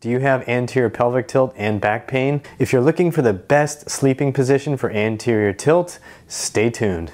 Do you have anterior pelvic tilt and back pain? If you're looking for the best sleeping position for anterior tilt, stay tuned.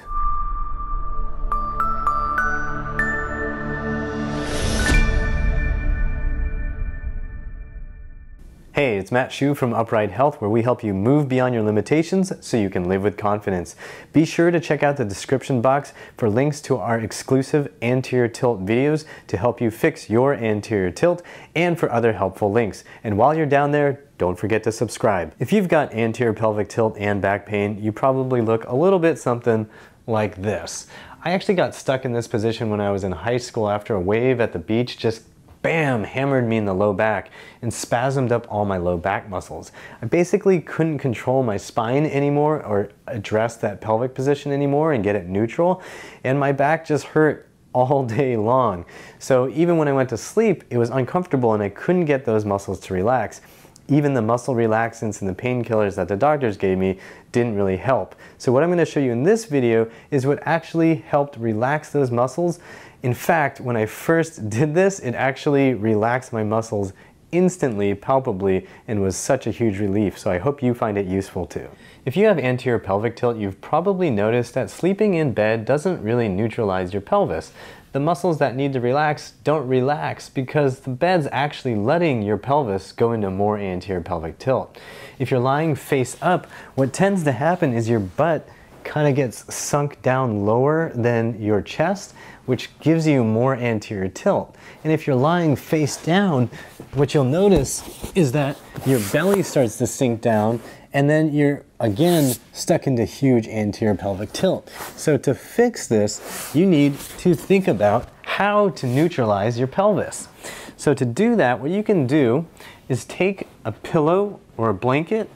Hey, it's Matt Hsu from Upright Health where we help you move beyond your limitations so you can live with confidence. Be sure to check out the description box for links to our exclusive anterior tilt videos to help you fix your anterior tilt and for other helpful links. And while you're down there, don't forget to subscribe. If you've got anterior pelvic tilt and back pain, you probably look a little bit something like this. I actually got stuck in this position when I was in high school after a wave at the beach just bam, hammered me in the low back and spasmed up all my low back muscles. I basically couldn't control my spine anymore or address that pelvic position anymore and get it neutral. And my back just hurt all day long. So even when I went to sleep, it was uncomfortable and I couldn't get those muscles to relax. Even the muscle relaxants and the painkillers that the doctors gave me didn't really help. So what I'm going to show you in this video is what actually helped relax those muscles in fact, when I first did this, it actually relaxed my muscles instantly, palpably, and was such a huge relief, so I hope you find it useful too. If you have anterior pelvic tilt, you've probably noticed that sleeping in bed doesn't really neutralize your pelvis. The muscles that need to relax don't relax because the bed's actually letting your pelvis go into more anterior pelvic tilt. If you're lying face up, what tends to happen is your butt kind of gets sunk down lower than your chest, which gives you more anterior tilt. And if you're lying face down, what you'll notice is that your belly starts to sink down and then you're again stuck into huge anterior pelvic tilt. So to fix this, you need to think about how to neutralize your pelvis. So to do that, what you can do is take a pillow or a blanket,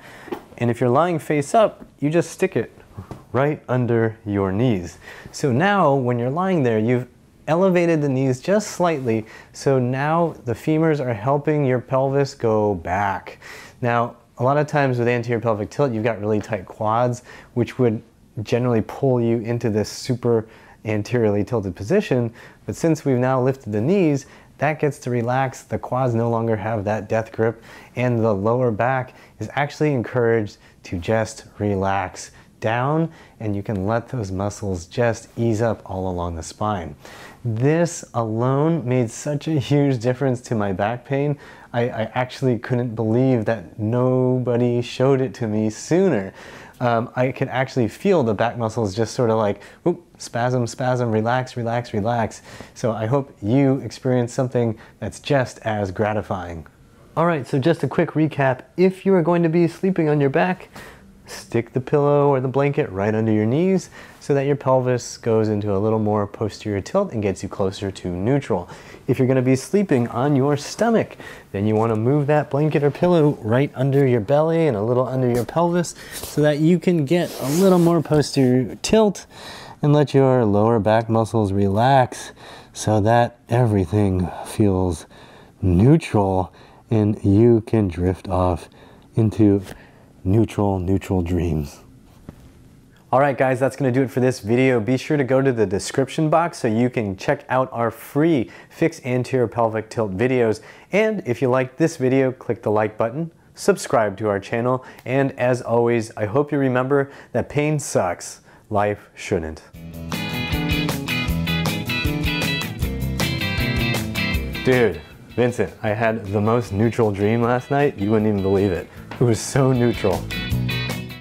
and if you're lying face up, you just stick it right under your knees. So now when you're lying there, you've elevated the knees just slightly. So now the femurs are helping your pelvis go back. Now, a lot of times with anterior pelvic tilt, you've got really tight quads, which would generally pull you into this super anteriorly tilted position. But since we've now lifted the knees, that gets to relax. The quads no longer have that death grip, and the lower back is actually encouraged to just relax down and you can let those muscles just ease up all along the spine. This alone made such a huge difference to my back pain. I, I actually couldn't believe that nobody showed it to me sooner. Um, I could actually feel the back muscles just sort of like whoop, spasm, spasm, relax, relax, relax. So I hope you experience something that's just as gratifying. All right, so just a quick recap. If you are going to be sleeping on your back, stick the pillow or the blanket right under your knees so that your pelvis goes into a little more posterior tilt and gets you closer to neutral. If you're going to be sleeping on your stomach, then you want to move that blanket or pillow right under your belly and a little under your pelvis so that you can get a little more posterior tilt and let your lower back muscles relax so that everything feels neutral and you can drift off into neutral, neutral dreams. All right, guys, that's gonna do it for this video. Be sure to go to the description box so you can check out our free Fix Anterior Pelvic Tilt videos. And if you liked this video, click the like button, subscribe to our channel, and as always, I hope you remember that pain sucks, life shouldn't. Dude, Vincent, I had the most neutral dream last night, you wouldn't even believe it. It was so neutral.